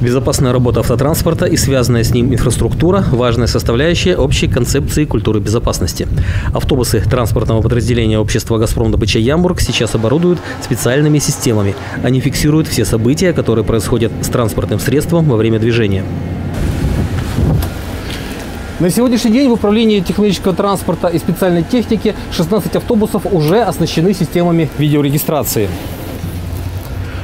Безопасная работа автотранспорта и связанная с ним инфраструктура – важная составляющая общей концепции культуры безопасности. Автобусы транспортного подразделения общества «Газпром добыча Ямбург» сейчас оборудуют специальными системами. Они фиксируют все события, которые происходят с транспортным средством во время движения. На сегодняшний день в управлении технологического транспорта и специальной техники 16 автобусов уже оснащены системами видеорегистрации.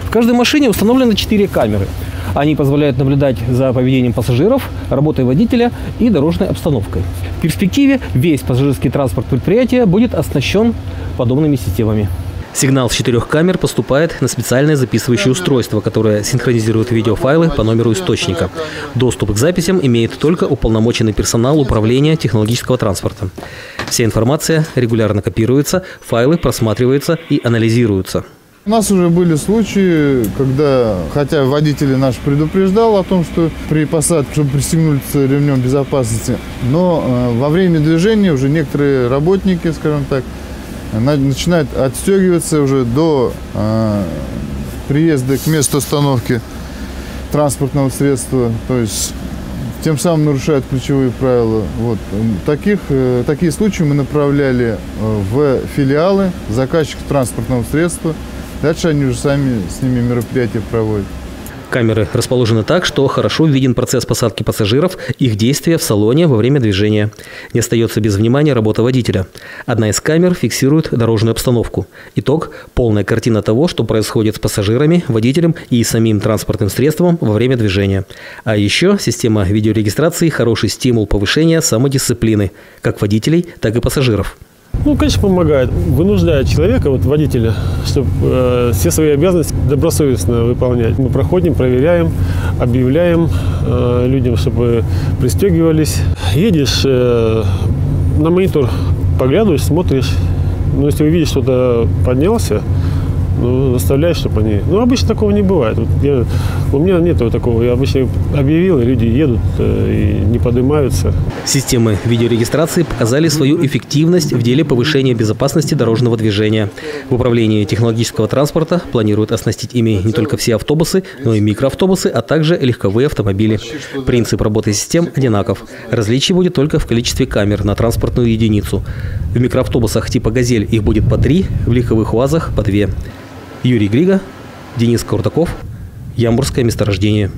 В каждой машине установлены 4 камеры. Они позволяют наблюдать за поведением пассажиров, работой водителя и дорожной обстановкой. В перспективе весь пассажирский транспорт предприятия будет оснащен подобными системами. Сигнал с четырех камер поступает на специальное записывающее устройство, которое синхронизирует видеофайлы по номеру источника. Доступ к записям имеет только уполномоченный персонал управления технологического транспорта. Вся информация регулярно копируется, файлы просматриваются и анализируются. У нас уже были случаи, когда, хотя водитель наш предупреждал о том, что при посадке, чтобы пристегнуться ремнем безопасности, но э, во время движения уже некоторые работники, скажем так, начинает отстегиваться уже до э, приезда к месту остановки транспортного средства, то есть тем самым нарушают ключевые правила. Вот. Таких, э, такие случаи мы направляли э, в филиалы заказчиков транспортного средства. Дальше они уже сами с ними мероприятия проводят. Камеры расположены так, что хорошо виден процесс посадки пассажиров, их действия в салоне во время движения. Не остается без внимания работа водителя. Одна из камер фиксирует дорожную обстановку. Итог – полная картина того, что происходит с пассажирами, водителем и самим транспортным средством во время движения. А еще система видеорегистрации – хороший стимул повышения самодисциплины как водителей, так и пассажиров. Ну, конечно, помогает. Вынуждает человека, вот водителя, чтобы э, все свои обязанности добросовестно выполнять. Мы проходим, проверяем, объявляем э, людям, чтобы пристегивались. Едешь э, на монитор, поглядываешь, смотришь. Ну, если увидишь, что-то поднялся, ну, заставляешь, чтобы они... Ну, обычно такого не бывает. Вот я, у меня нет такого. Я обычно объявил, и люди едут э, и не поднимаются. Системы видеорегистрации показали свою эффективность в деле повышения безопасности дорожного движения. В управлении технологического транспорта планируют оснастить ими не только все автобусы, но и микроавтобусы, а также легковые автомобили. Принцип работы систем одинаков. Различие будет только в количестве камер на транспортную единицу. В микроавтобусах типа «Газель» их будет по три, в легковых УАЗах – по две. Юрий Грига, Денис Куртаков, Ямбурское месторождение.